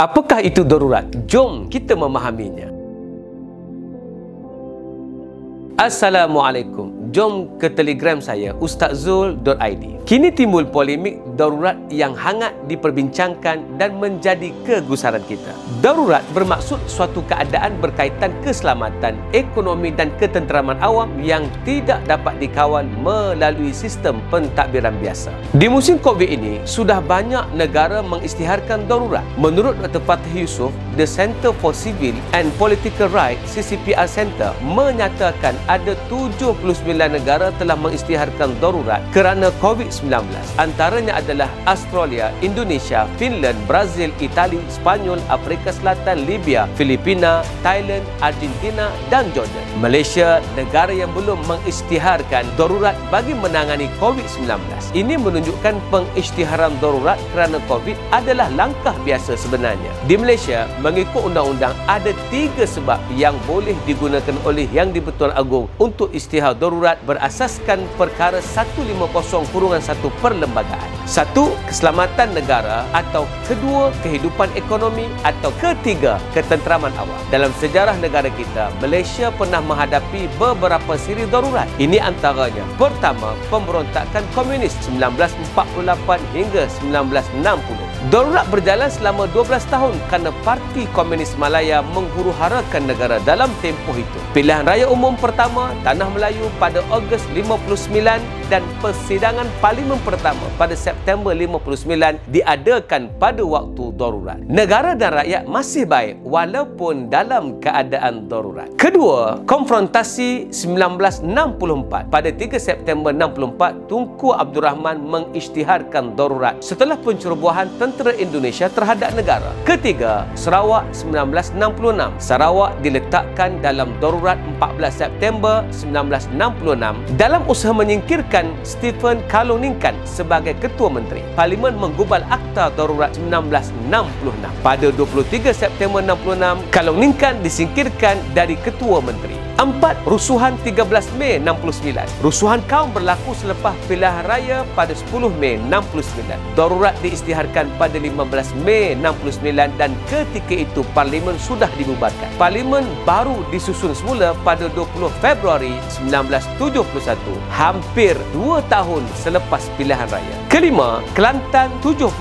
Apakah itu darurat? Jom kita memahaminya. Assalamualaikum jom ke telegram saya ustazzul.id. Kini timbul polemik darurat yang hangat diperbincangkan dan menjadi kegusaran kita. Darurat bermaksud suatu keadaan berkaitan keselamatan, ekonomi dan ketenteraman awam yang tidak dapat dikawal melalui sistem pentadbiran biasa. Di musim COVID ini, sudah banyak negara mengisytiharkan darurat. Menurut Dr. Fatih Yusof, The Center for Civil and Political Rights CCPR Center menyatakan ada 79 negara telah mengisytiharkan darurat kerana COVID-19. Antaranya adalah Australia, Indonesia, Finland, Brazil, Itali, Spanyol, Afrika Selatan, Libya, Filipina, Thailand, Argentina dan Jordan. Malaysia, negara yang belum mengisytiharkan darurat bagi menangani COVID-19. Ini menunjukkan pengisytiharan darurat kerana COVID adalah langkah biasa sebenarnya. Di Malaysia, mengikut undang-undang ada tiga sebab yang boleh digunakan oleh Yang di-Pertuan Agong untuk isytihar darurat berasaskan perkara 150 kurungan satu perlembagaan. Satu, keselamatan negara atau kedua, kehidupan ekonomi atau ketiga, ketenteraman awam. Dalam sejarah negara kita, Malaysia pernah menghadapi beberapa siri darurat. Ini antaranya, pertama, pemberontakan komunis 1948 hingga 1960. Darurat berjalan selama 12 tahun kerana Parti Komunis Malaya menghuru-harakan negara dalam tempoh itu. Pilihan raya umum pertama Tanah Melayu pada Ogos 59 dan persidangan parlimen pertama pada September 59 diadakan pada waktu darurat. Negara dan rakyat masih baik walaupun dalam keadaan darurat. Kedua, konfrontasi 1964 pada 3 September 64 Tunku Abdul Rahman mengisytiharkan darurat setelah pencerobohan tentera Indonesia terhadap negara. Ketiga, Sarawak 1966. Sarawak diletakkan dalam darurat 14 September 1966 dalam usaha menyingkirkan Stephen Kaloningkan sebagai Ketua Menteri. Parlimen menggubal Akta Darurat 1966. Pada 23 September 66, Kaloningkan disingkirkan dari Ketua Menteri. Empat, rusuhan 13 Mei 69. Rusuhan kaum berlaku selepas pilihan raya pada 10 Mei 69. Darurat diisytiharkan pada 15 Mei 69 dan ketika itu parlimen sudah dibubarkan. Parlimen baru disusun semula pada 20 Februari 1971, hampir 2 tahun selepas pilihan raya. Kelima, Kelantan 77.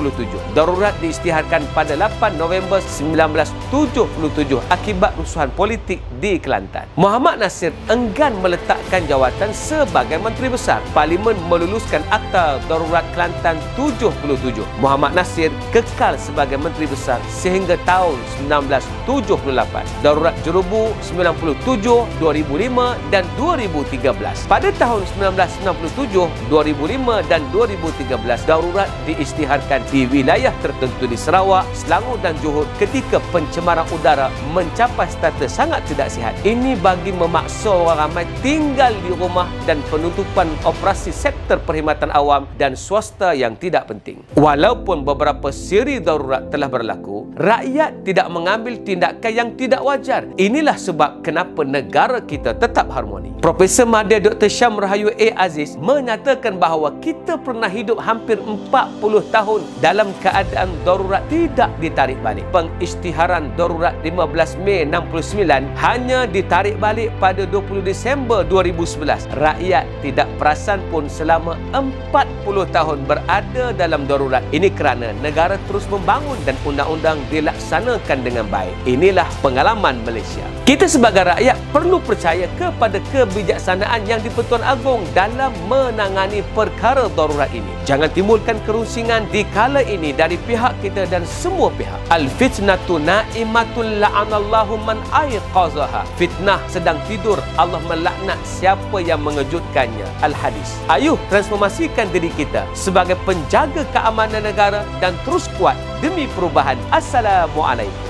Darurat diisytiharkan pada 8 November 1977 akibat rusuhan politik di Kelantan. Muhammad Nasir enggan meletakkan jawatan sebagai Menteri Besar. Parlimen meluluskan Akta Darurat Kelantan 77. Muhammad Nasir kekal sebagai Menteri Besar sehingga tahun 1978. Darurat Jerubu 97, 2005 dan 2013. Pada tahun 1997, 2005 dan 2013, darurat diisytiharkan di wilayah tertentu di Sarawak, Selangor dan Johor ketika pencemaran udara mencapai status sangat tidak sihat. Ini bagi memaksa orang ramai tinggal di rumah dan penutupan operasi sektor perkhidmatan awam dan swasta yang tidak penting. Walaupun beberapa siri darurat telah berlaku, rakyat tidak mengambil tindakan yang tidak wajar. Inilah sebab kenapa negara kita tetap harmoni. Profesor Madya Dr. Syam Rahayu A. Aziz menyatakan bahawa kita pernah hidup hampir 40 tahun dalam keadaan darurat tidak ditarik balik. Pengisytiharan darurat 15 Mei 69 hanya ditarik balik pada 20 Disember 2011. Rakyat tidak perasan pun selama 40 tahun berada dalam darurat. Ini kerana negara terus membangun dan undang-undang dilaksanakan dengan baik. Inilah pengalaman Malaysia. Kita sebagai rakyat perlu percaya kepada kebijaksanaan yang di-Pertuan Agong dalam menangani perkara darurat ini. Jangan timbulkan kerusingan di kala ini dari pihak kita dan semua pihak. Al-fitnatu na'imatul la'anallahu man ayqazaha. Fitnah sedang tidur Allah melaknat siapa yang mengejutkannya Al-Hadis Ayuh transformasikan diri kita sebagai penjaga keamanan negara dan terus kuat demi perubahan Assalamualaikum